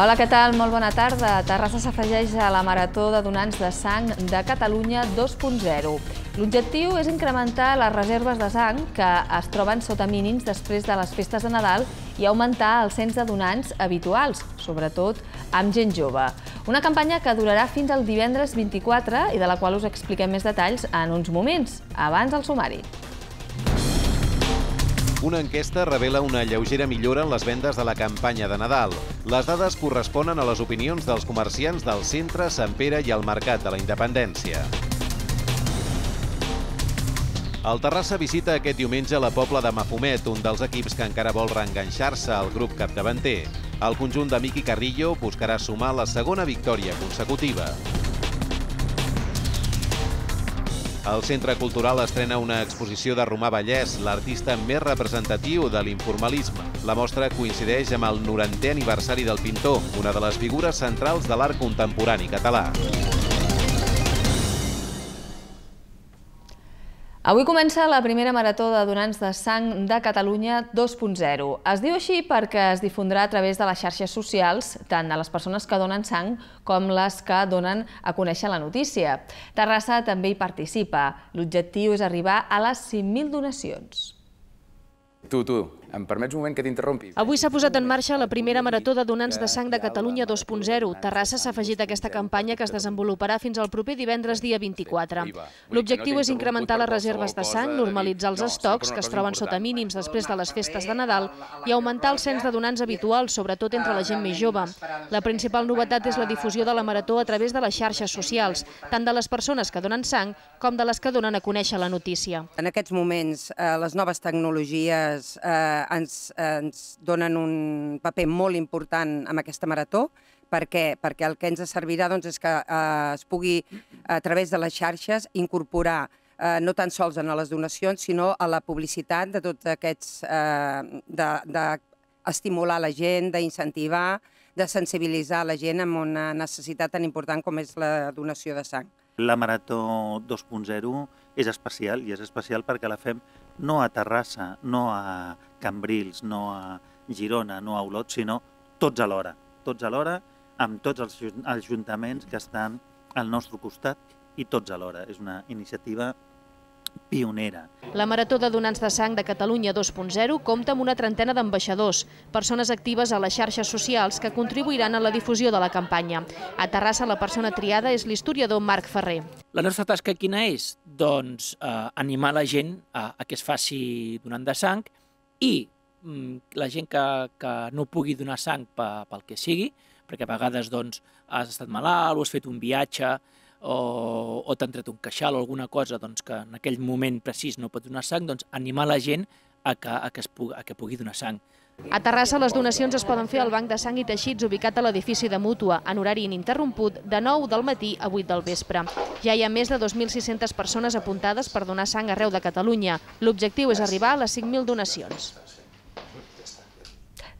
Hola, què tal? Molt bona tarda. Terrassa s'afegeix a la Marató de Donants de Sang de Catalunya 2.0. L'objectiu és incrementar les reserves de sang que es troben sota mínims després de les festes de Nadal i augmentar el cens de donants habituals, sobretot amb gent jove. Una campanya que durarà fins al divendres 24 i de la qual us expliquem més detalls en uns moments. Abans el sumari. Una enquesta revela una lleugera millora en les vendes de la campanya de Nadal. Les dades corresponen a les opinions dels comerciants del centre, Sant Pere i el Mercat de la Independència. El Terrassa visita aquest diumenge la Pobla de Mafumet, un dels equips que encara vol reenganxar-se al grup capdavanter. El conjunt de Miqui Carrillo buscarà sumar la segona victòria consecutiva. El Centre Cultural estrena una exposició de Romà Vallès, l'artista més representatiu de l'informalisme. La mostra coincideix amb el 90è aniversari del pintor, una de les figures centrals de l'art contemporani català. Avui comença la primera marató de donants de sang de Catalunya 2.0. Es diu així perquè es difondrà a través de les xarxes socials, tant de les persones que donen sang com les que donen a conèixer la notícia. Terrassa també hi participa. L'objectiu és arribar a les 5.000 donacions. Tu, tu, em permets un moment que t'interrompi? Avui s'ha posat en marxa la primera marató de donants de sang de Catalunya 2.0. Terrassa s'ha afegit a aquesta campanya que es desenvoluparà fins al proper divendres dia 24. L'objectiu és incrementar les reserves de sang, normalitzar els estocs que es troben sota mínims després de les festes de Nadal i augmentar el cens de donants habituals, sobretot entre la gent més jove. La principal novetat és la difusió de la marató a través de les xarxes socials, tant de les persones que donen sang com de les que donen a conèixer la notícia. En aquests moments, eh, les noves tecnologies eh, ens, ens donen un paper molt important amb aquesta marató, perquè, perquè el que ens servirà doncs, és que eh, es pugui, a través de les xarxes, incorporar eh, no tan sols en les donacions, sinó a la publicitat de tots aquests... Eh, de, de estimular la gent, d'incentivar, de sensibilitzar la gent amb una necessitat tan important com és la donació de sang. La Marató 2.0 és especial i és especial perquè la fem no a Terrassa, no a Cambrils, no a Girona, no a Olot, sinó tots alhora, tots alhora, amb tots els ajuntaments que estan al nostre costat i tots alhora. És una iniciativa pionera. La Marató de Donants de Sang de Catalunya 2.0 compta amb una trentena d'ambaixadors, persones actives a les xarxes socials que contribuiran a la difusió de la campanya. A Terrassa la persona triada és l'historiador Marc Ferrer. La nostra tasca quina és? Doncs eh, animar la gent a, a que es faci donant de sang i mm, la gent que, que no pugui donar sang pel que sigui, perquè a vegades doncs, has estat malalt o has fet un viatge o, o t'han tret un queixal o alguna cosa doncs, que en aquell moment precís no pot donar sang, doncs animar la gent a que, a que, es pugui, a que pugui donar sang. A Terrassa les donacions es poden fer al Banc de Sang i Teixits ubicat a l'edifici de Mútua, en horari ininterromput, de 9 del matí a 8 del vespre. Ja hi ha més de 2.600 persones apuntades per donar sang arreu de Catalunya. L'objectiu és arribar a les 5.000 donacions.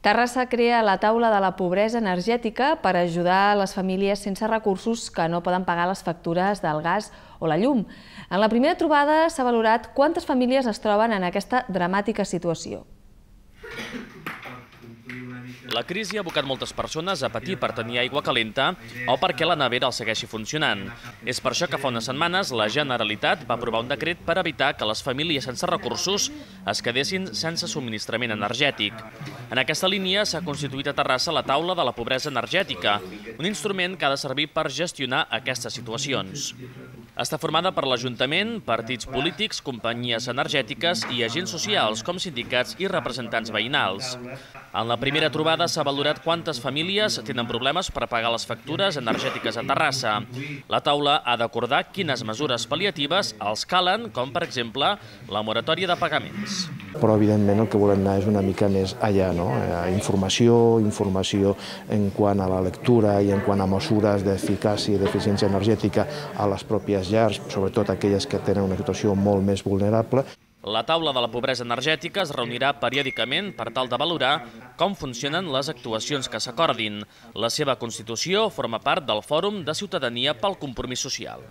Terrassa crea la taula de la pobresa energètica per ajudar les famílies sense recursos que no poden pagar les factures del gas o la llum. En la primera trobada s'ha valorat quantes famílies es troben en aquesta dramàtica situació. La crisi ha abocat moltes persones a patir per tenir aigua calenta o perquè la nevera el segueixi funcionant. És per això que fa unes setmanes la Generalitat va aprovar un decret per evitar que les famílies sense recursos es quedessin sense subministrament energètic. En aquesta línia s'ha constituït a Terrassa la taula de la pobresa energètica, un instrument que ha de servir per gestionar aquestes situacions. Està formada per l'Ajuntament, partits polítics, companyies energètiques i agents socials com sindicats i representants veïnals. En la primera trobada s'ha valorat quantes famílies tenen problemes per pagar les factures energètiques a Terrassa. La taula ha d'acordar quines mesures pal·liatives els calen, com per exemple la moratòria de pagaments. Però evidentment el que volem anar és una mica més allà, no? Eh, informació, informació en quant a la lectura i en quant a mesures d'eficàcia i d'eficiència energètica a les pròpies llars, sobretot aquelles que tenen una situació molt més vulnerable. La taula de la pobresa energètica es reunirà periòdicament per tal de valorar com funcionen les actuacions que s'acordin. La seva constitució forma part del Fòrum de Ciutadania pel Compromís Social.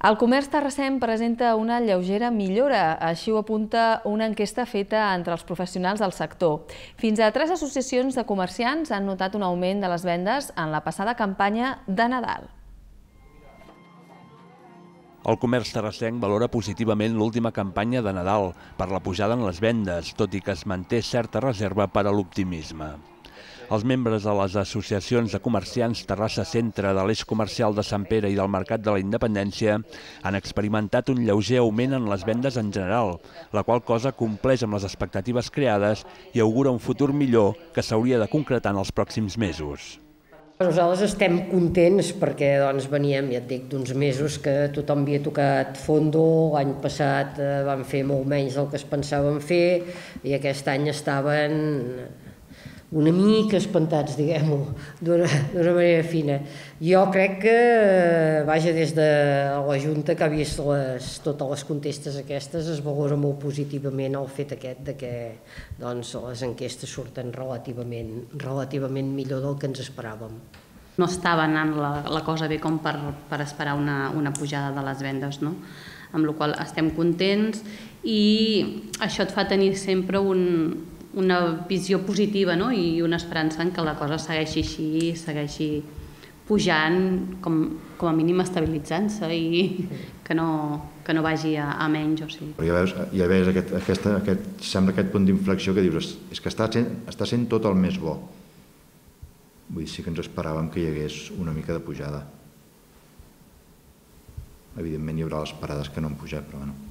El comerç terrassem presenta una lleugera millora, així ho apunta una enquesta feta entre els professionals del sector. Fins a tres associacions de comerciants han notat un augment de les vendes en la passada campanya de Nadal. El comerç terrassenc valora positivament l'última campanya de Nadal per la pujada en les vendes, tot i que es manté certa reserva per a l'optimisme. Els membres de les associacions de comerciants Terrassa Centre de l'Eix Comercial de Sant Pere i del Mercat de la Independència han experimentat un lleuger augment en les vendes en general, la qual cosa compleix amb les expectatives creades i augura un futur millor que s'hauria de concretar en els pròxims mesos. Nosaltres estem contents perquè doncs, veníem, ja et dic, d'uns mesos que tothom havia tocat fondo, l'any passat eh, van fer molt menys del que es pensaven fer i aquest any estaven una mica espantats, diguem-ho, d'una manera fina. Jo crec que, vaja, des de la Junta que ha vist les, totes les contestes aquestes, es valora molt positivament el fet aquest de que doncs, les enquestes surten relativament, relativament millor del que ens esperàvem. No estava anant la, la cosa bé com per, per esperar una, una pujada de les vendes, no? amb la qual estem contents i això et fa tenir sempre un, una visió positiva no? i una esperança en que la cosa segueixi així, segueixi pujant, com, com a mínim estabilitzant-se i que no, que no vagi a, a menys. O sigui. Ja veus, ja veus aquest, aquesta, aquest, sembla aquest punt d'inflexió que dius és que està sent, està sent tot el més bo. Vull dir, sí que ens esperàvem que hi hagués una mica de pujada. Evidentment hi haurà les parades que no han pujat, però bueno.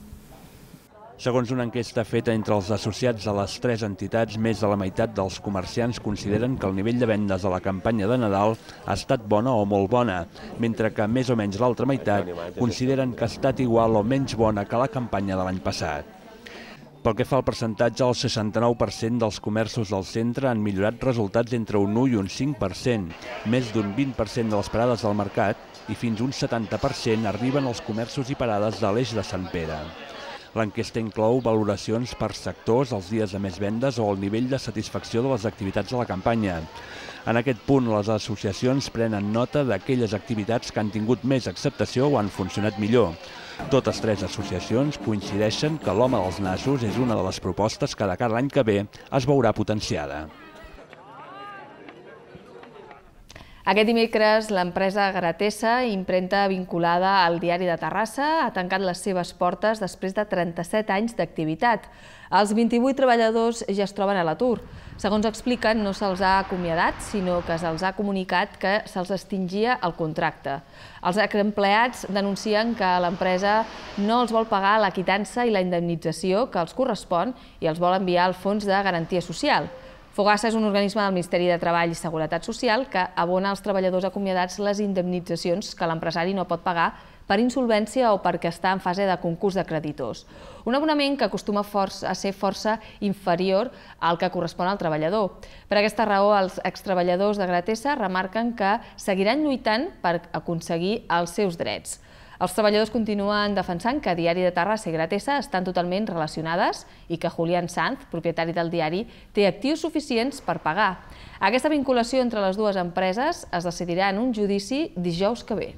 Segons una enquesta feta entre els associats de les tres entitats, més de la meitat dels comerciants consideren que el nivell de vendes a la campanya de Nadal ha estat bona o molt bona, mentre que més o menys l'altra meitat consideren que ha estat igual o menys bona que la campanya de l'any passat. Pel que fa al percentatge, el 69% dels comerços del centre han millorat resultats entre un 1 i un 5%, més d'un 20% de les parades del mercat i fins un 70% arriben als comerços i parades de l'eix de Sant Pere. L'enquesta inclou valoracions per sectors, els dies de més vendes o el nivell de satisfacció de les activitats de la campanya. En aquest punt, les associacions prenen nota d'aquelles activitats que han tingut més acceptació o han funcionat millor. Totes tres associacions coincideixen que l'home dels nassos és una de les propostes que de cara l'any que ve es veurà potenciada. Aquest dimecres, l'empresa Gratessa, imprenta vinculada al Diari de Terrassa, ha tancat les seves portes després de 37 anys d'activitat. Els 28 treballadors ja es troben a l'atur. Segons expliquen, no se'ls ha acomiadat, sinó que se'ls ha comunicat que se'ls extingia el contracte. Els empleats denuncien que l'empresa no els vol pagar la quitança i la indemnització que els correspon i els vol enviar al Fons de Garantia Social. Fogassa és un organisme del Ministeri de Treball i Seguretat Social que abona als treballadors acomiadats les indemnitzacions que l'empresari no pot pagar per insolvència o perquè està en fase de concurs de creditors. Un abonament que acostuma a ser força inferior al que correspon al treballador. Per aquesta raó, els extreballadors de Gratessa remarquen que seguiran lluitant per aconseguir els seus drets. Els treballadors continuen defensant que Diari de Terrassa i Gratessa estan totalment relacionades i que Julián Sanz, propietari del diari, té actius suficients per pagar. Aquesta vinculació entre les dues empreses es decidirà en un judici dijous que ve.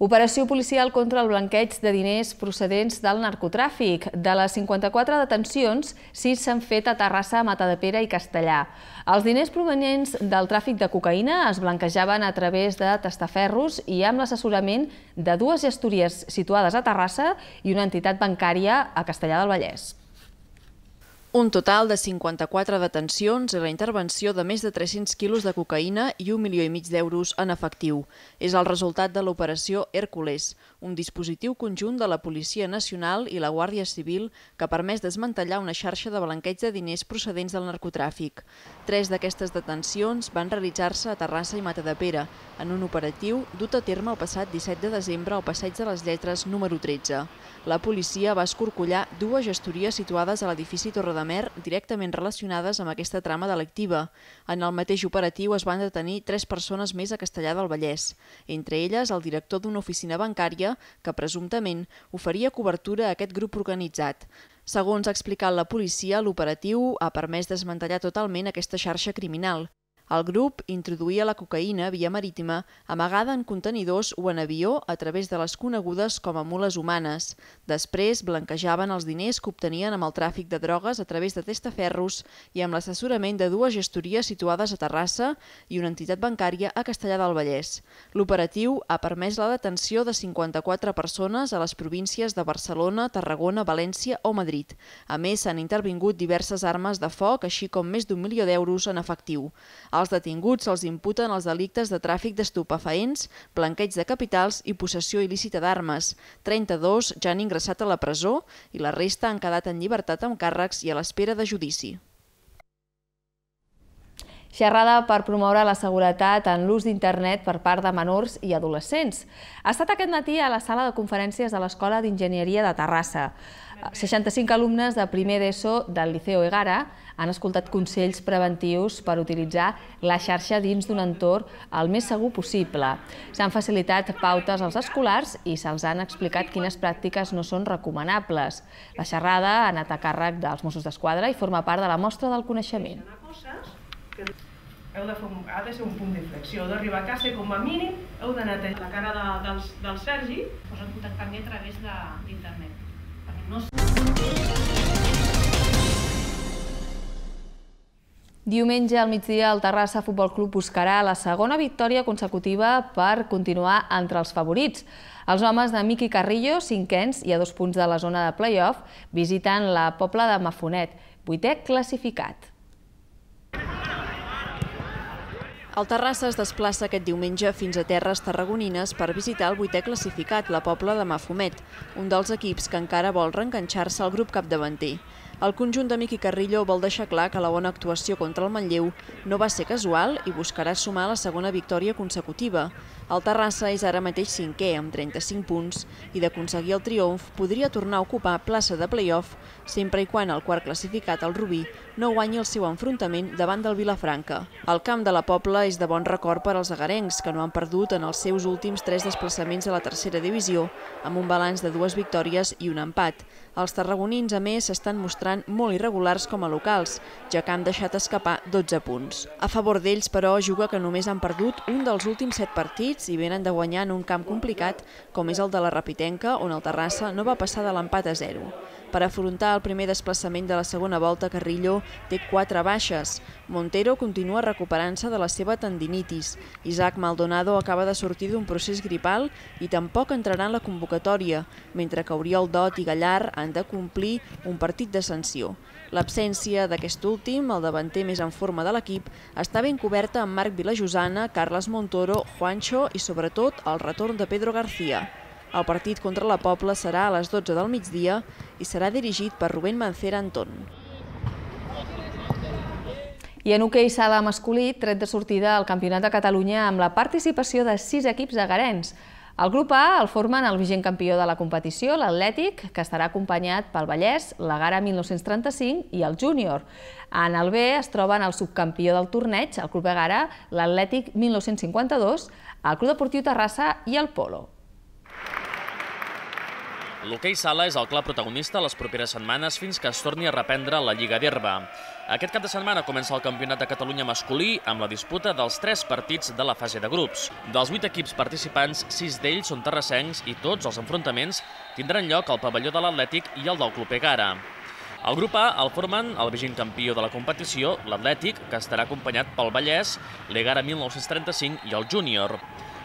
Operació policial contra el blanqueig de diners procedents del narcotràfic. De les 54 detencions, 6 s'han fet a Terrassa, Matadepera i Castellà. Els diners provenients del tràfic de cocaïna es blanquejaven a través de testaferros i amb l'assessorament de dues gestories situades a Terrassa i una entitat bancària a Castellà del Vallès. Un total de 54 detencions i la intervenció de més de 300 quilos de cocaïna i un milió i mig d'euros en efectiu. És el resultat de l'operació Hèrcules, un dispositiu conjunt de la Policia Nacional i la Guàrdia Civil que ha permès desmantellar una xarxa de blanqueig de diners procedents del narcotràfic. Tres d'aquestes detencions van realitzar-se a Terrassa i Matadepera, en un operatiu dut a terme el passat 17 de desembre al Passeig de les Lletres número 13. La policia va escorcollar dues gestories situades a l'edifici Torre Mer directament relacionades amb aquesta trama delictiva. En el mateix operatiu es van detenir tres persones més a Castellà del Vallès, entre elles el director d'una oficina bancària que presumptament oferia cobertura a aquest grup organitzat. Segons ha explicat la policia, l'operatiu ha permès desmantellar totalment aquesta xarxa criminal. El grup introduïa la cocaïna via marítima amagada en contenidors o en avió a través de les conegudes com a mules humanes. Després blanquejaven els diners que obtenien amb el tràfic de drogues a través de testaferros i amb l'assessorament de dues gestories situades a Terrassa i una entitat bancària a Castellà del Vallès. L'operatiu ha permès la detenció de 54 persones a les províncies de Barcelona, Tarragona, València o Madrid. A més, s'han intervingut diverses armes de foc, així com més d'un milió d'euros en efectiu. Els detinguts se'ls imputen els delictes de tràfic d'estupefaents, blanqueig de capitals i possessió il·lícita d'armes. 32 ja han ingressat a la presó i la resta han quedat en llibertat amb càrrecs i a l'espera de judici. Xerrada per promoure la seguretat en l'ús d'internet per part de menors i adolescents. Ha estat aquest matí a la sala de conferències de l'Escola d'Enginyeria de Terrassa. 65 alumnes de primer d'ESO del Liceu Egara han escoltat consells preventius per utilitzar la xarxa dins d'un entorn el més segur possible. S'han facilitat pautes als escolars i se'ls han explicat quines pràctiques no són recomanables. La xerrada ha anat a càrrec dels Mossos d'Esquadra i forma part de la mostra del coneixement heu de fer un, ha de ser un punt d'inflexió, heu d'arribar a casa i com a mínim heu d'anar a la cara de, del, del Sergi. Posen contactar amb mi a través d'internet. Diumenge al migdia el Terrassa Futbol Club buscarà la segona victòria consecutiva per continuar entre els favorits. Els homes de Miqui Carrillo, cinquens i a dos punts de la zona de play-off, visiten la Pobla de Mafonet, vuitè classificat. El Terrassa es desplaça aquest diumenge fins a terres tarragonines per visitar el vuitè classificat, la Pobla de Mafumet, un dels equips que encara vol reenganxar-se al grup capdavanter. El conjunt de Miqui Carrillo vol deixar clar que la bona actuació contra el Manlleu no va ser casual i buscarà sumar la segona victòria consecutiva. El Terrassa és ara mateix cinquè amb 35 punts i d'aconseguir el triomf podria tornar a ocupar plaça de play-off sempre i quan el quart classificat, el Rubí, no guanyi el seu enfrontament davant del Vilafranca. El camp de la Pobla és de bon record per als agarencs, que no han perdut en els seus últims tres desplaçaments a la tercera divisió, amb un balanç de dues victòries i un empat. Els tarragonins, a més, s'estan mostrant molt irregulars com a locals, ja que han deixat escapar 12 punts. A favor d'ells, però, juga que només han perdut un dels últims set partits i venen de guanyar en un camp complicat, com és el de la Rapitenca, on el Terrassa no va passar de l'empat a zero. Per afrontar el primer desplaçament de la segona volta, Carrillo té quatre baixes. Montero continua recuperant-se de la seva tendinitis. Isaac Maldonado acaba de sortir d'un procés gripal i tampoc entrarà en la convocatòria, mentre que Oriol Dot i Gallar han de complir un partit de sanció. L'absència d'aquest últim, el davanter més en forma de l'equip, està ben coberta amb Marc Vilajosana, Carles Montoro, Juancho i sobretot el retorn de Pedro García. El partit contra la Pobla serà a les 12 del migdia i serà dirigit per Rubén Mancera Anton. I en hoquei sala masculí, tret de sortida al Campionat de Catalunya amb la participació de sis equips agarens. El grup A el formen el vigent campió de la competició, l'Atlètic, que estarà acompanyat pel Vallès, la Gara 1935 i el Júnior. En el B es troben el subcampió del torneig, el Club Gara, l'Atlètic 1952, el Club Deportiu Terrassa i el Polo. L'hoquei sala és el clar protagonista les properes setmanes fins que es torni a reprendre la Lliga d'Herba. Aquest cap de setmana comença el Campionat de Catalunya masculí amb la disputa dels tres partits de la fase de grups. Dels vuit equips participants, sis d'ells són terrassencs i tots els enfrontaments tindran lloc al pavelló de l'Atlètic i el del Club Egara. El grup A el formen el vigent campió de la competició, l'Atlètic, que estarà acompanyat pel Vallès, l'Egara 1935 i el Júnior.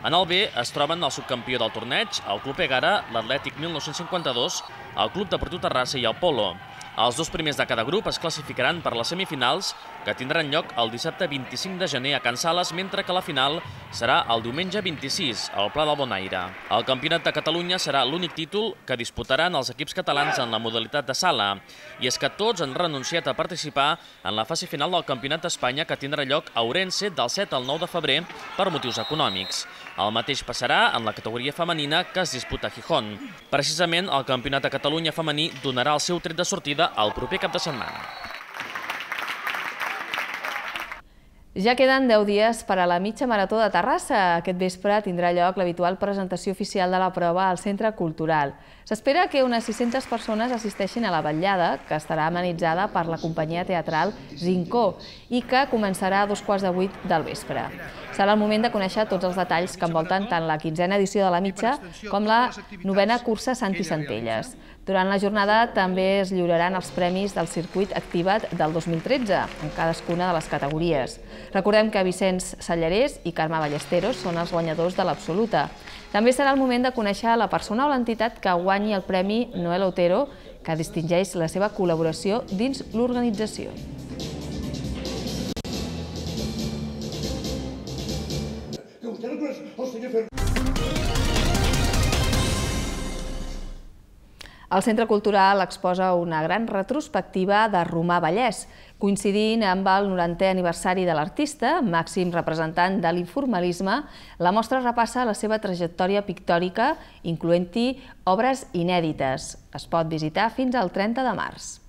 En el B es troben el subcampió del torneig, el Club Egara, l'Atlètic 1952, el Club Deportiu Terrassa i el Polo. Els dos primers de cada grup es classificaran per les semifinals, que tindran lloc el dissabte 25 de gener a Can Sales, mentre que la final serà el diumenge 26, al Pla del Bonaire. El Campionat de Catalunya serà l'únic títol que disputaran els equips catalans en la modalitat de sala, i és que tots han renunciat a participar en la fase final del Campionat d'Espanya que tindrà lloc a Orense del 7 al 9 de febrer per motius econòmics. El mateix passarà en la categoria femenina que es disputa a Gijón. Precisament, el Campionat de Catalunya femení donarà el seu tret de sortida el proper cap de setmana. Ja queden 10 dies per a la mitja marató de Terrassa. Aquest vespre tindrà lloc l'habitual presentació oficial de la prova al Centre Cultural. S'espera que unes 600 persones assisteixin a la vetllada, que estarà amenitzada per la companyia teatral Zincó i que començarà a dos quarts de vuit del vespre. Serà el moment de conèixer tots els detalls que envolten tant la quinzena edició de la mitja com la novena cursa Santi Centelles. Durant la jornada també es lliuraran els premis del circuit Activat del 2013 en cadascuna de les categories. Recordem que Vicenç Sallarés i Carme Ballesteros són els guanyadors de l'absoluta. També serà el moment de conèixer la persona o l'entitat que guanyi el Premi Noel Otero, que distingeix la seva col·laboració dins l'organització. El Centre Cultural exposa una gran retrospectiva de Romà Vallès, coincidint amb el 90è aniversari de l'artista, màxim representant de l'informalisme, la mostra repassa la seva trajectòria pictòrica, incloent-hi obres inèdites. Es pot visitar fins al 30 de març.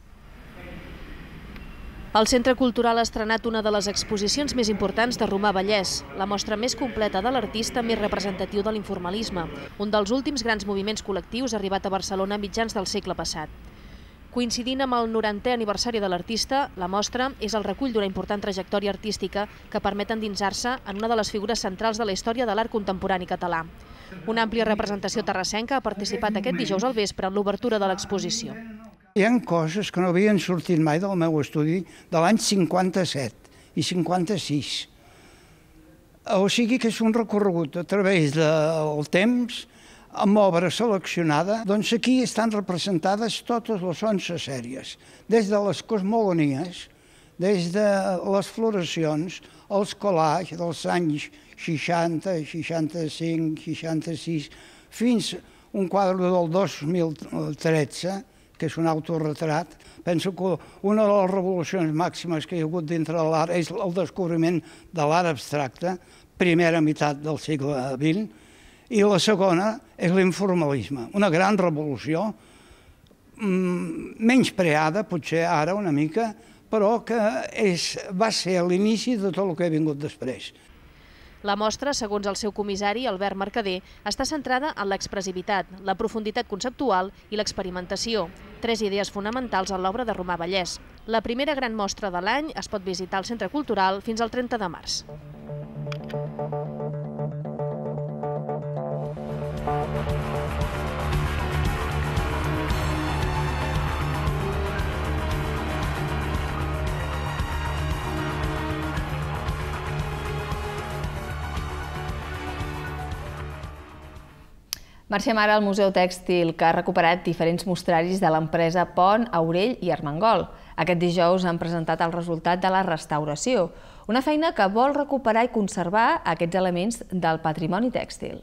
El Centre Cultural ha estrenat una de les exposicions més importants de Romà Vallès, la mostra més completa de l'artista més representatiu de l'informalisme, un dels últims grans moviments col·lectius arribat a Barcelona a mitjans del segle passat. Coincidint amb el 90è aniversari de l'artista, la mostra és el recull d'una important trajectòria artística que permet endinsar-se en una de les figures centrals de la història de l'art contemporani català. Una àmplia representació terrassenca ha participat aquest dijous al vespre en l'obertura de l'exposició. Hi ha coses que no havien sortit mai del meu estudi de l'any 57 i 56. O sigui que és un recorregut a través del temps, amb obra seleccionada, doncs aquí estan representades totes les 11 sèries, des de les cosmogonies, des de les floracions, els collages dels anys 60, 65, 66, fins un quadre del 2013, que és un autorretrat. Penso que una de les revolucions màximes que hi ha hagut dintre de l'art és el descobriment de l'art abstracte, primera meitat del segle XX, i la segona és l'informalisme, una gran revolució, mm, menys preada, potser ara una mica, però que és, va ser l'inici de tot el que ha vingut després. La mostra, segons el seu comissari, Albert Mercader, està centrada en l'expressivitat, la profunditat conceptual i l'experimentació, tres idees fonamentals en l'obra de Romà Vallès. La primera gran mostra de l'any es pot visitar al Centre Cultural fins al 30 de març. Marxem ara al Museu Tèxtil, que ha recuperat diferents mostraris de l'empresa Pont, Aurell i Armengol. Aquest dijous han presentat el resultat de la restauració, una feina que vol recuperar i conservar aquests elements del patrimoni tèxtil.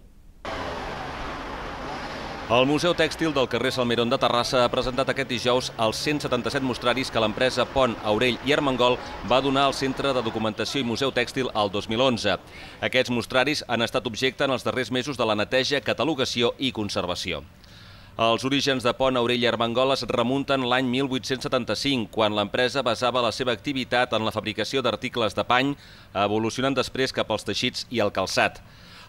El Museu Tèxtil del carrer Salmerón de Terrassa ha presentat aquest dijous els 177 mostraris que l'empresa Pont, Aurell i Armengol va donar al Centre de Documentació i Museu Tèxtil al 2011. Aquests mostraris han estat objecte en els darrers mesos de la neteja, catalogació i conservació. Els orígens de Pont, Aurell i Armengol es remunten l'any 1875, quan l'empresa basava la seva activitat en la fabricació d'articles de pany, evolucionant després cap als teixits i al calçat.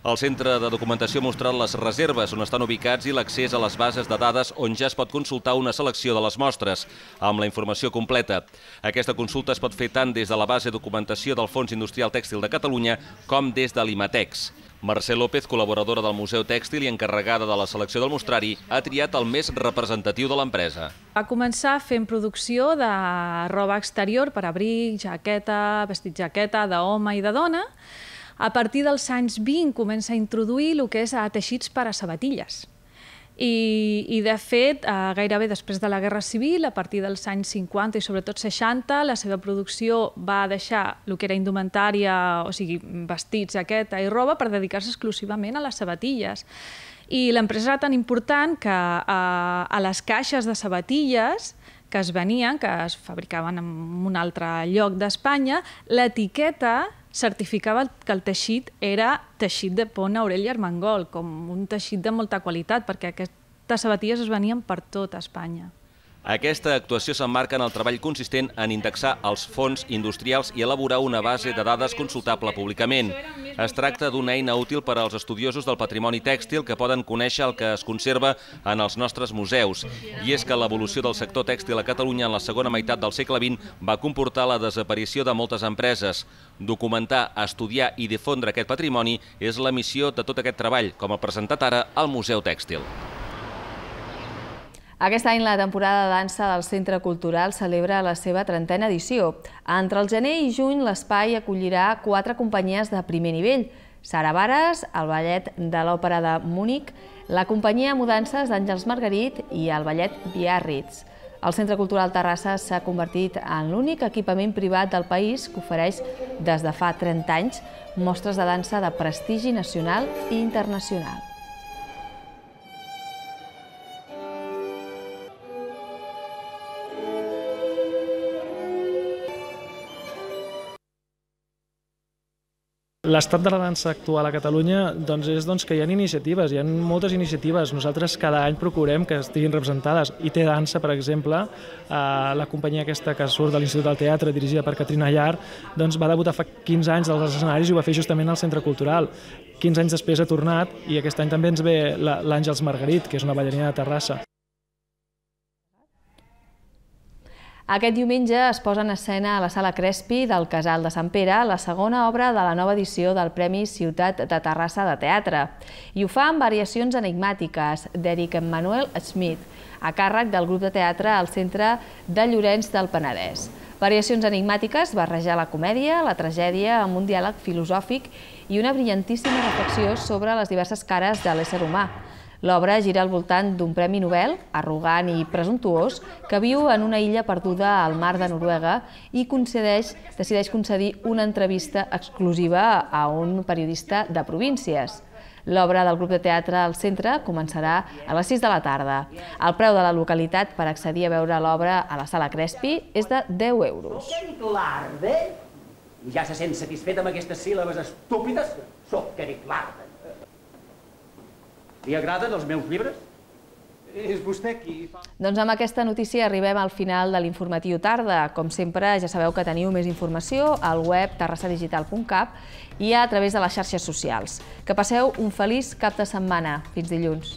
El Centre de Documentació ha mostrat les reserves on estan ubicats i l'accés a les bases de dades on ja es pot consultar una selecció de les mostres, amb la informació completa. Aquesta consulta es pot fer tant des de la base de documentació del Fons Industrial Tèxtil de Catalunya com des de l'IMATEX. Mercè López, col·laboradora del Museu Tèxtil i encarregada de la selecció del mostrari, ha triat el més representatiu de l'empresa. Va començar fent producció de roba exterior per abric, jaqueta, vestit jaqueta d'home i de dona, a partir dels anys 20 comença a introduir el que és a teixits per a sabatilles. I, i de fet, eh, gairebé després de la Guerra Civil, a partir dels anys 50 i sobretot 60, la seva producció va deixar el que era indumentària, o sigui, vestits, jaqueta i roba, per dedicar-se exclusivament a les sabatilles. I l'empresa era tan important que eh, a les caixes de sabatilles que es venien, que es fabricaven en un altre lloc d'Espanya, l'etiqueta certificava que el teixit era teixit de pont, aurell i armengol, com un teixit de molta qualitat, perquè aquestes sabatilles es venien per tot Espanya. Aquesta actuació s'emmarca en el treball consistent en indexar els fons industrials i elaborar una base de dades consultable públicament. Es tracta d'una eina útil per als estudiosos del patrimoni tèxtil que poden conèixer el que es conserva en els nostres museus. I és que l'evolució del sector tèxtil a Catalunya en la segona meitat del segle XX va comportar la desaparició de moltes empreses. Documentar, estudiar i difondre aquest patrimoni és la missió de tot aquest treball, com ha presentat ara al Museu Tèxtil. Aquest any la temporada de dansa del Centre Cultural celebra la seva trentena edició. Entre el gener i juny l'espai acollirà quatre companyies de primer nivell. Sara Vares, el ballet de l'Òpera de Múnich, la companyia Mudances d'Àngels Margarit i el ballet Biarritz. El Centre Cultural Terrassa s'ha convertit en l'únic equipament privat del país que ofereix des de fa 30 anys mostres de dansa de prestigi nacional i internacional. L'estat de la dansa actual a Catalunya doncs, és doncs, que hi ha iniciatives, hi ha moltes iniciatives. Nosaltres cada any procurem que estiguin representades. I té dansa, per exemple, eh, la companyia aquesta que surt de l'Institut del Teatre, dirigida per Catrina Llar, doncs, va debutar fa 15 anys dels escenaris i ho va fer justament al Centre Cultural. 15 anys després ha tornat i aquest any també ens ve l'Àngels Margarit, que és una ballarina de Terrassa. Aquest diumenge es posa en escena a la Sala Crespi del Casal de Sant Pere la segona obra de la nova edició del Premi Ciutat de Terrassa de Teatre. I ho fa amb variacions enigmàtiques d'Eric Emmanuel Schmidt, a càrrec del grup de teatre al centre de Llorenç del Penedès. Variacions enigmàtiques barrejar la comèdia, la tragèdia, amb un diàleg filosòfic i una brillantíssima reflexió sobre les diverses cares de l'ésser humà. L'obra gira al voltant d'un premi Nobel, arrogant i presumptuós, que viu en una illa perduda al mar de Noruega i concedeix, decideix concedir una entrevista exclusiva a un periodista de províncies. L'obra del grup de teatre al centre començarà a les 6 de la tarda. El preu de la localitat per accedir a veure l'obra a la sala Crespi és de 10 euros. Ja se sent satisfet amb aquestes síl·labes estúpides? Soc Eric Larde. Li agraden els meus llibres? És vostè qui fa... Doncs amb aquesta notícia arribem al final de l'informatiu tarda. Com sempre, ja sabeu que teniu més informació al web terrassadigital.cap i a través de les xarxes socials. Que passeu un feliç cap de setmana. Fins dilluns.